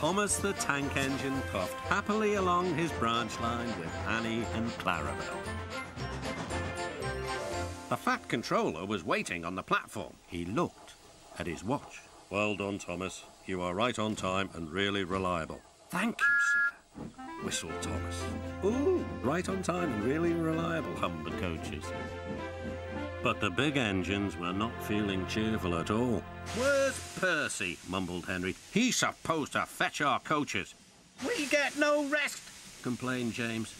Thomas the Tank Engine puffed happily along his branch line with Annie and Clarabel. The Fat Controller was waiting on the platform. He looked at his watch. Well done, Thomas. You are right on time and really reliable. Thank you, sir, whistled Thomas. Ooh, right on time and really reliable, hummed the coaches. But the big engines were not feeling cheerful at all. Where's Percy? mumbled Henry. He's supposed to fetch our coaches. We get no rest, complained James.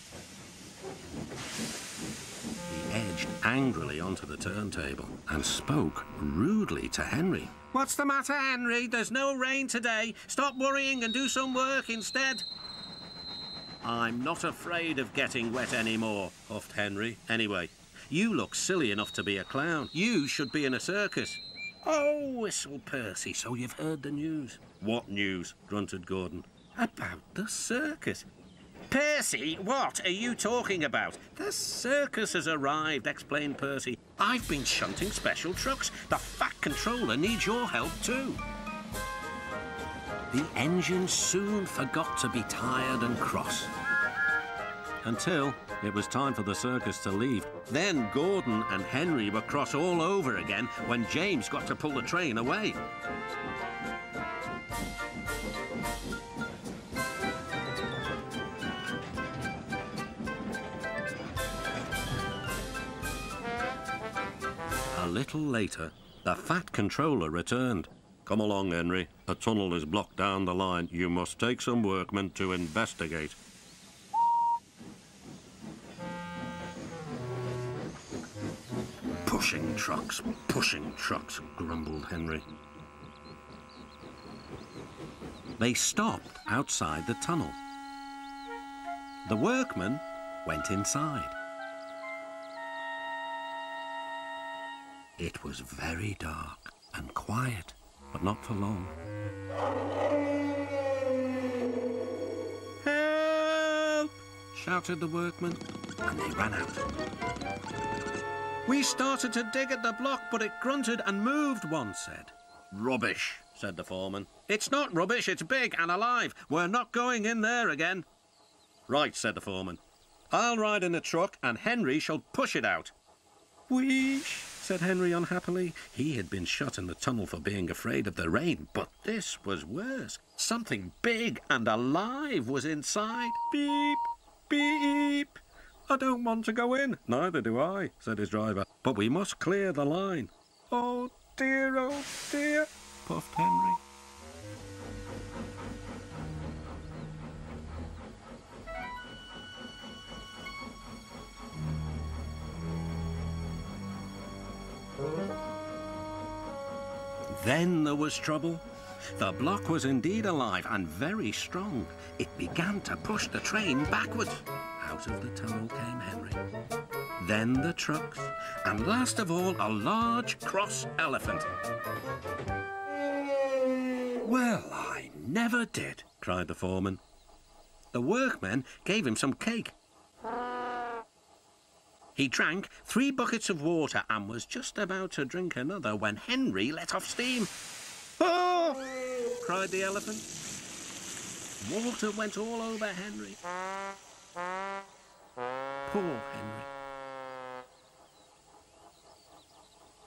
He edged angrily onto the turntable and spoke rudely to Henry. What's the matter, Henry? There's no rain today. Stop worrying and do some work instead. I'm not afraid of getting wet anymore, huffed Henry. Anyway, you look silly enough to be a clown. You should be in a circus. Oh, Whistle Percy, so you've heard the news. What news? grunted Gordon. About the circus. Percy, what are you talking about? The circus has arrived, explained Percy. I've been shunting special trucks. The Fat Controller needs your help too. The engine soon forgot to be tired and cross. Until it was time for the circus to leave. Then Gordon and Henry were cross all over again when James got to pull the train away. A little later, the Fat Controller returned. Come along, Henry. A tunnel is blocked down the line. You must take some workmen to investigate. Pushing trucks, pushing trucks, grumbled Henry. They stopped outside the tunnel. The workmen went inside. It was very dark and quiet, but not for long. Help! shouted the workmen, and they ran out. We started to dig at the block, but it grunted and moved, one said. Rubbish, said the foreman. It's not rubbish, it's big and alive. We're not going in there again. Right, said the foreman. I'll ride in the truck and Henry shall push it out. Wheesh, said Henry unhappily. He had been shut in the tunnel for being afraid of the rain, but this was worse. Something big and alive was inside. Beep, beep. I don't want to go in. Neither do I, said his driver. But we must clear the line. Oh dear, oh dear, puffed Henry. Then there was trouble. The block was indeed alive and very strong. It began to push the train backwards. Out of the tunnel came Henry. Then the trucks, and last of all, a large cross elephant. Well, I never did, cried the foreman. The workmen gave him some cake. He drank three buckets of water and was just about to drink another when Henry let off steam. Oh! cried the elephant. Water went all over Henry. Poor Henry.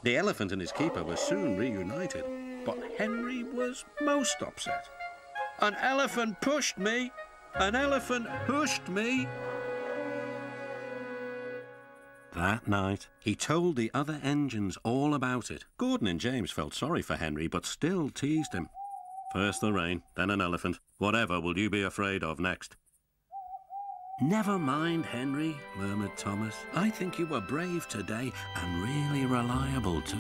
The elephant and his keeper were soon reunited, but Henry was most upset. An elephant pushed me! An elephant pushed me! That night, he told the other engines all about it. Gordon and James felt sorry for Henry, but still teased him. First the rain, then an elephant. Whatever will you be afraid of next? Never mind, Henry, murmured Thomas. I think you were brave today and really reliable too.